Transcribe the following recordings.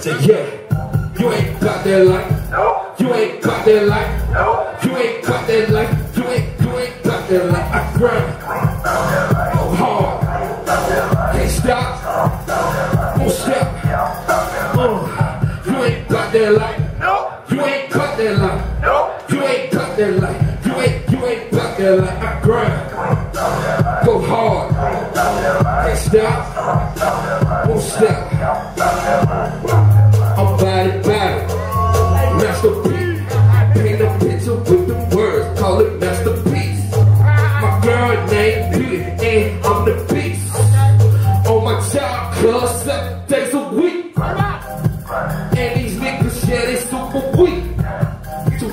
Say yeah, you ain't got that life. No. You ain't got that life. No. You ain't got that life. You ain't, you ain't got that life. I grind. Go hard. Can't stop. Won't stop. Uh, you ain't got that life. No. You ain't got that life. No. You ain't got that life. You ain't, you ain't got that life. I grind. Go hard. Can't stop. Won't stop.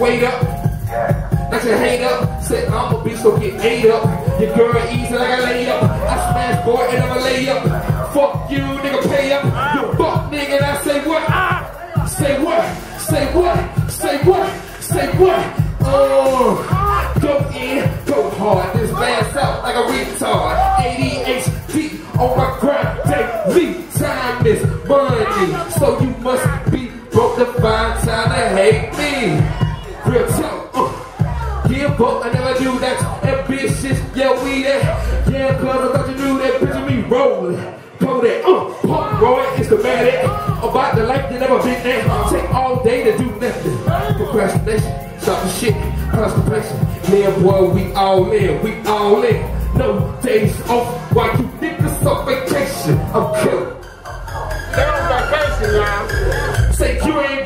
Weight up. Not your hate up. Said I'm a bitch, so get ate up. Your girl easy like I lay up. I smash boy and I'ma lay up. Fuck you, nigga, pay up. You fuck nigga, and I say what? Say what? Say what? Say what? Say what? Oh, go in, go hard. This man's out like a retard. ADHD on my grind daily. Time is money, so you must be broke to find time to hate me. Real talk. Uh. Give up, I never do that. Ambitious, yeah, we that. Yeah, cause I thought you knew that picture me rolling. Go there, uh, pump, Roy, it's the medic. About the life that never been there. Take all day to do nothing. Procrastination, stop the shit, constipation. Yeah, boy, we all in, we all in. No days off, why you niggas on vacation? I'm killed. They on vacation, y'all. Say you ain't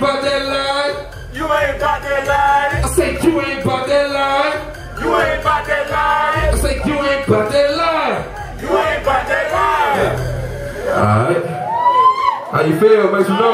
Alright. How you feel? Make some noise.